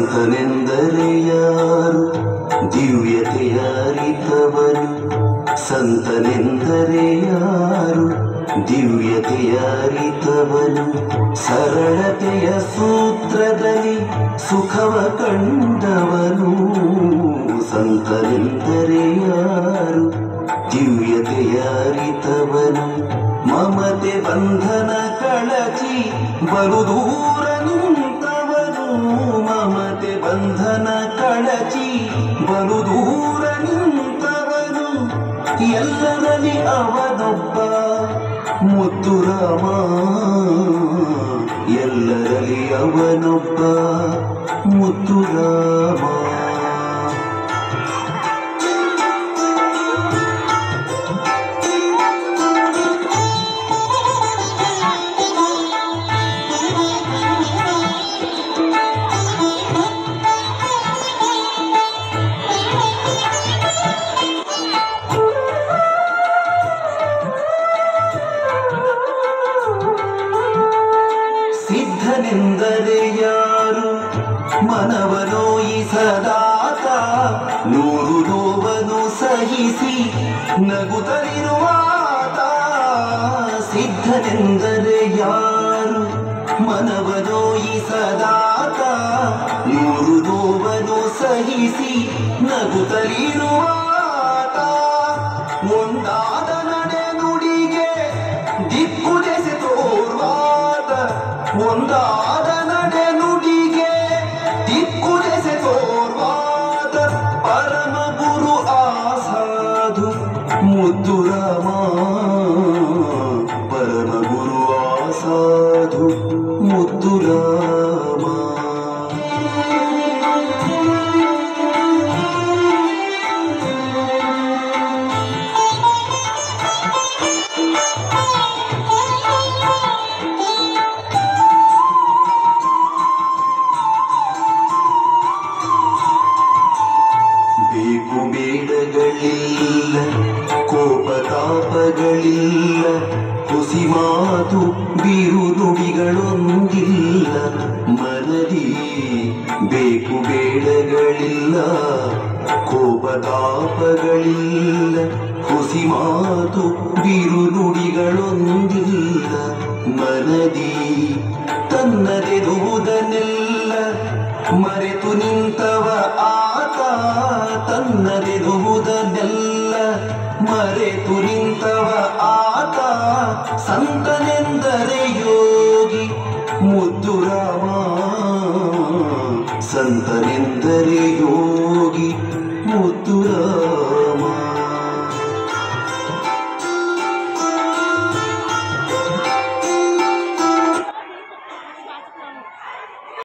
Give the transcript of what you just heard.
ಸಂತನೆಂದರೆ ಯಾರು? ದಿವ್ಯತೆಯ ಅರಿತವನು ಸಂತನೆಂದರೆ ಯಾರು? ದಿವ್ಯತೆಯ ಸರಳತೆಯ ಸೂತ್ರದಲ್ಲಿ ಸುಖವ ಕಂಡವನು. ಸಂತನೆಂದರೆ ಯಾರು? ದಿವ್ಯತೆಯ ಬಂಧನ ಕಳಚಿ ಬಲು ದೂರ ನಿಂತವನು. ಎಲ್ಲರಲ್ಲಿ ಅವನೊಬ್ಬ ಮುತ್ತು ರಾಮ. ಎಲ್ಲರಲ್ಲಿ ಅವನೊಬ್ಬ ಮುದ್ದು ರಾಮ ಸಿದ್ಧನೆಂದರೆ ಯಾರು ಮನವನೋಯಿಸದಾತ ನೂರು ನೋವನ್ನು ಸಹಿಸಿ ನಗುತ್ತಲಿರುವಾತ ಸಿದ್ಧನೆಂದರೆ ಯಾರು? ಮನವನೋಯಿಸದಾತ ನೂರು ನೋವನ್ನು ಸಹಿಸಿ ನಗುತ್ತಲಿರುವಾತ ಒಂದಾದ ನಡೆ ನುಡಿಗೆ ದಿಕ್ಕು ದೆಸೆ ತೋರ್ವಾದ ಪರಮ ಗುರು ಆಸಾಧು ಮುದ್ದು ಬೇಕು ಬೇಡಗಳಿಲ್ಲ ಕೋಪತಾಪಗಳಿಲ್ಲ, ಹುಸಿ ಮಾತು ಬಿರು ನುಡಿಗಳೊಂದಿಲ್ಲ, ಮನದಿ ಬೇಕು ಬೇಡಗಳಿಲ್ಲ, ಕೋಪತಾಪಗಳಿಲ್ಲ, ಹುಸಿ ಮಾತು ಬಿರು ನುಡಿಗಳೊಂದಿಲ್ಲ, ಮನದಿ ತನ್ನದೆದುವುದನ್ನೆಲ್ಲ ಮರೆತು ನಿಂತವ ಆತ ತನ್ನದೆದುವುದನ್ನೆಲ್ಲ ಮರೆ ನಿಂತವ ಆತ ಸಂತನೆಂದರೆ ಯೋಗಿ ಮುದ್ದು ರಾಮ ಸಂತನೆಂದರೆ